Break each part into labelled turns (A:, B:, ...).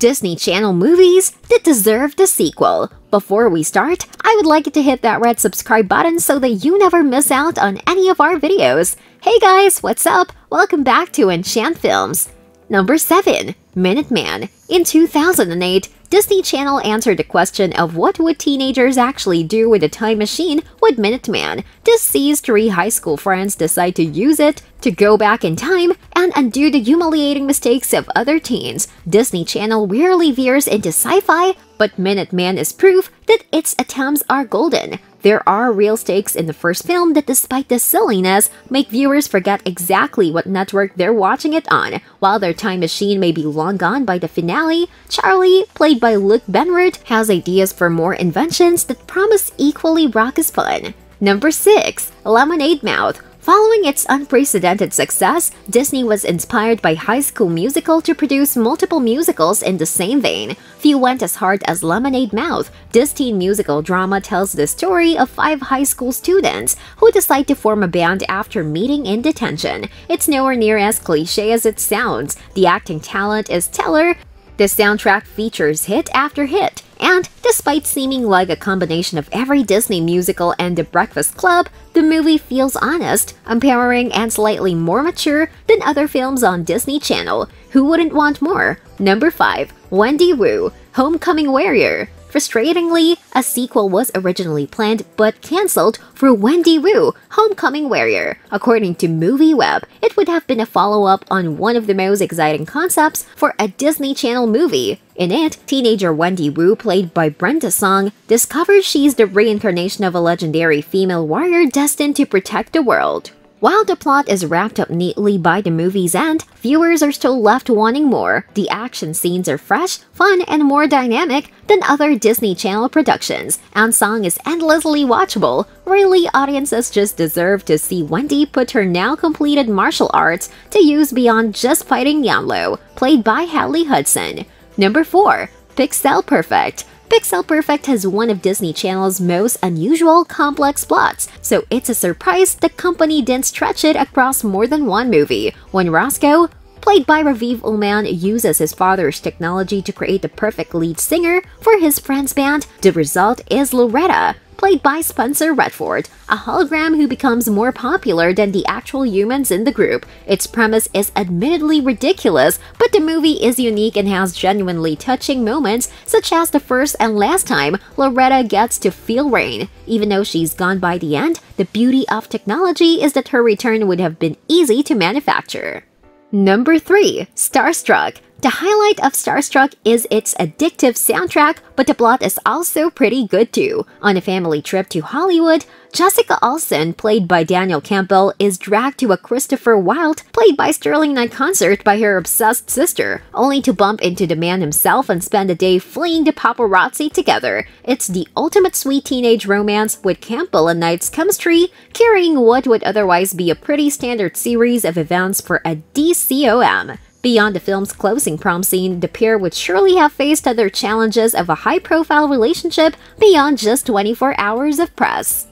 A: Disney Channel movies that deserve the sequel. Before we start, I would like you to hit that red subscribe button so that you never miss out on any of our videos. Hey guys, what's up? Welcome back to Enchant Films. Number 7. Minutemen. In 2008, Disney Channel answered the question of what would teenagers actually do with a time machine with Minutemen. Deceased three high school friends decide to use it to go back in time and undo the humiliating mistakes of other teens. Disney Channel rarely veers into sci-fi, but Minutemen is proof that its attempts are golden. There are real stakes in the first film that despite the silliness, make viewers forget exactly what network they're watching it on. While their time machine may be long gone by the finale, Charlie, played by Luke Benward, has ideas for more inventions that promise equally raucous fun. Number 6. Lemonade Mouth Following its unprecedented success, Disney was inspired by High School Musical to produce multiple musicals in the same vein. Few went as hard as Lemonade Mouth. This teen musical drama tells the story of five high school students who decide to form a band after meeting in detention. It's nowhere near as cliche as it sounds. The acting talent is stellar, the soundtrack features hit after hit, and despite seeming like a combination of every Disney musical and The Breakfast Club, the movie feels honest, empowering, and slightly more mature than other films on Disney Channel. Who wouldn't want more? Number 5. Wendy Wu, Homecoming Warrior. Frustratingly, a sequel was originally planned but cancelled for Wendy Wu, Homecoming Warrior. According to MovieWeb, it would have been a follow-up on one of the most exciting concepts for a Disney Channel movie. In it, teenager Wendy Wu, played by Brenda Song, discovers she's the reincarnation of a legendary female warrior destined to protect the world. While the plot is wrapped up neatly by the movie's end, viewers are still left wanting more. The action scenes are fresh, fun, and more dynamic than other Disney Channel productions, and Song is endlessly watchable. Really, audiences just deserve to see Wendy put her now completed martial arts to use beyond just fighting Yanlo, played by Hadley Hudson. Number 4. Pixel Perfect Pixel Perfect has one of Disney Channel's most unusual, complex plots, so it's a surprise the company didn't stretch it across more than one movie. When Roscoe, played by Raviv Ullman, uses his father's technology to create the perfect lead singer for his friend's band, the result is Loretta, played by Spencer Redford, a hologram who becomes more popular than the actual humans in the group. Its premise is admittedly ridiculous, but the movie is unique and has genuinely touching moments, such as the first and last time Loretta gets to feel rain. Even though she's gone by the end, the beauty of technology is that her return would have been easy to manufacture. Number 3. Starstruck the highlight of Starstruck is its addictive soundtrack, but the plot is also pretty good too. On a family trip to Hollywood, Jessica Olsen, played by Danielle Campbell, is dragged to a Christopher Wilde, played by Sterling Knight concert by her obsessed sister, only to bump into the man himself and spend a day fleeing the paparazzi together. It's the ultimate sweet teenage romance with Campbell and Knight's chemistry, carrying what would otherwise be a pretty standard series of events for a DCOM. Beyond the film's closing prom scene, the pair would surely have faced other challenges of a high-profile relationship beyond just 24 hours of press.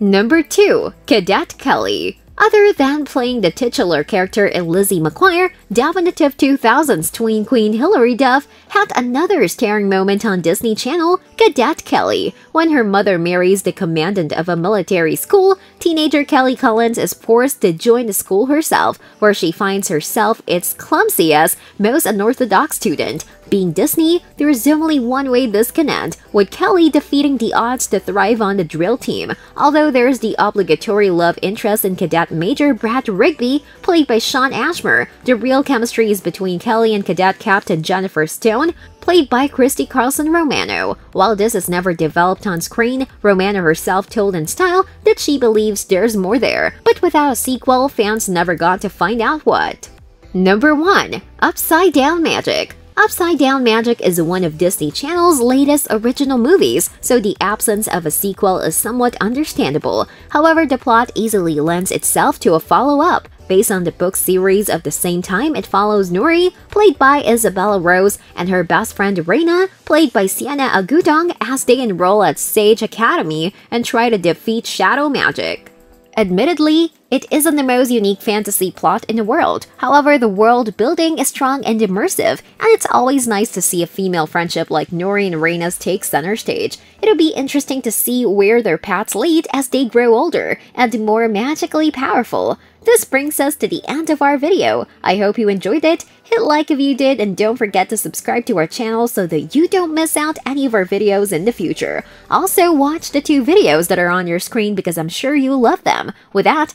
A: Number 2. Cadet Kelly other than playing the titular character in Lizzie McGuire, definitive 2000s tween queen Hilary Duff had another staring moment on Disney Channel, Cadet Kelly. When her mother marries the commandant of a military school, teenager Kelly Collins is forced to join the school herself, where she finds herself its clumsiest, most unorthodox student. Being Disney, there is only one way this can end, with Kelly defeating the odds to thrive on the drill team. Although there's the obligatory love interest in Cadet Major Brad Rigby, played by Shawn Ashmore, the real chemistry is between Kelly and Cadet Captain Jennifer Stone, played by Christy Carlson Romano. While this is never developed on screen, Romano herself told InStyle that she believes there's more there, but without a sequel, fans never got to find out what. Number 1. Upside Down Magic Upside Down Magic is one of Disney Channel's latest original movies, so the absence of a sequel is somewhat understandable. However, the plot easily lends itself to a follow-up. Based on the book series of the same time, it follows Nuri, played by Isabella Rose, and her best friend Reina, played by Siena Agudong, as they enroll at Sage Academy and try to defeat Shadow Magic. Admittedly, it isn't the most unique fantasy plot in the world. However, the world building is strong and immersive, and it's always nice to see a female friendship like Nory and Reina's take center stage. It'll be interesting to see where their paths lead as they grow older and more magically powerful. This brings us to the end of our video. I hope you enjoyed it. Hit like if you did and don't forget to subscribe to our channel so that you don't miss out any of our videos in the future. Also, watch the two videos that are on your screen because I'm sure you'll love them. With that,